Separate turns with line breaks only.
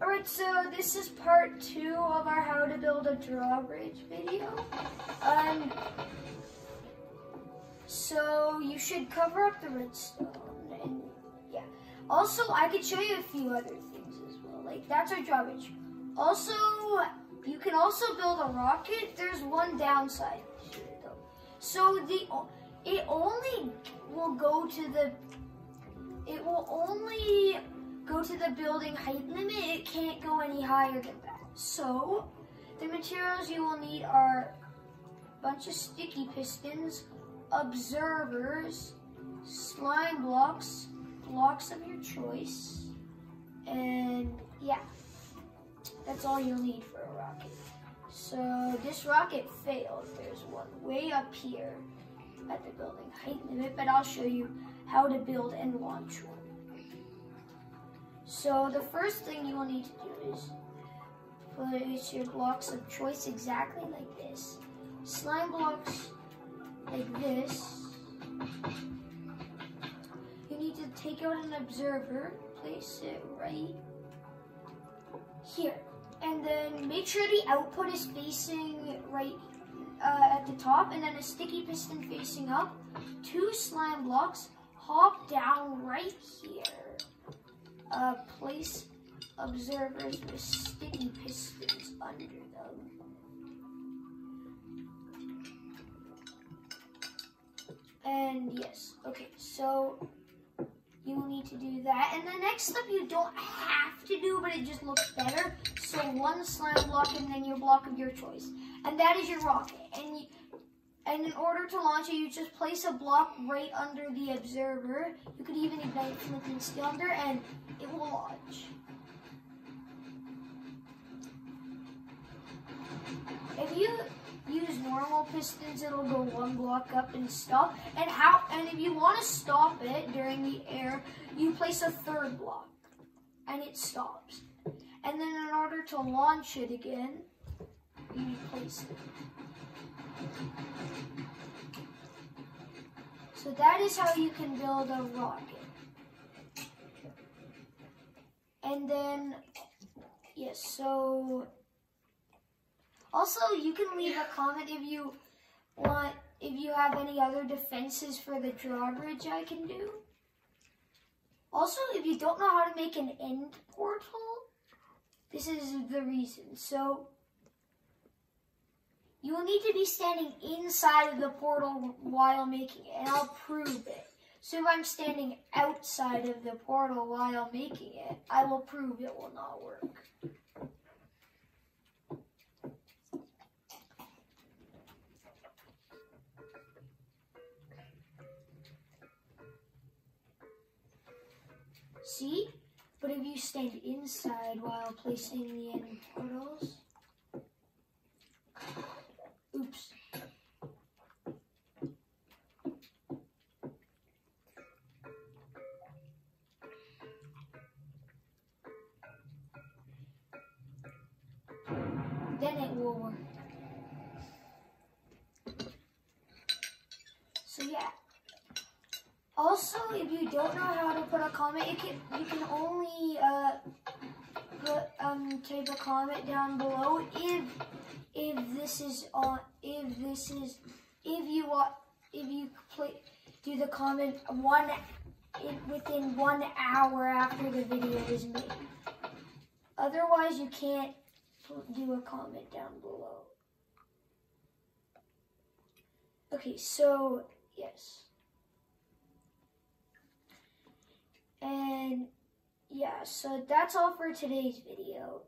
Alright, so this is part two of our how to build a drawbridge video. Um, so you should cover up the redstone and yeah. Also, I could show you a few other things as well. Like that's our drawbridge. Also, you can also build a rocket. There's one downside to it though. So the it only will go to the it will only go to the building height limit. It can't go any higher than that. So the materials you will need are a bunch of sticky pistons, observers, slime blocks, blocks of your choice, and yeah, that's all you'll need for a rocket. So this rocket failed. There's one way up here at the building height limit, but I'll show you how to build and launch one. So the first thing you will need to do is place your blocks of choice exactly like this. Slime blocks like this. You need to take out an observer, place it right here. And then make sure the output is facing right uh, at the top and then a sticky piston facing up. Two slime blocks, hop down right here. Uh, place observers with sticky pistons under them. And yes, okay, so you will need to do that. And the next step you don't have to do, but it just looks better. So one slime block and then your block of your choice. And that is your rocket. And you, and in order to launch it, you just place a block right under the observer. You could even ignite and steel under, and it will launch. If you use normal pistons, it'll go one block up and stop. And how? And if you want to stop it during the air, you place a third block, and it stops. And then in order to launch it again, you place it. So that is how you can build a rocket. And then, yes, so also you can leave a comment if you want, if you have any other defenses for the drawbridge I can do. Also, if you don't know how to make an end portal, this is the reason. So, you will need to be standing inside of the portal while making it, and I'll prove it. So if I'm standing outside of the portal while making it, I will prove it will not work. See? But if you stand inside while placing the end portals, oops. Then it will work. So yeah. Also, if you don't know how to put a comment, it can you can only uh, put um type a comment down below if if this is on if this is if you want if you play do the comment one in, within one hour after the video is made. Otherwise, you can't do a comment down below. Okay, so yes. And yeah, so that's all for today's video.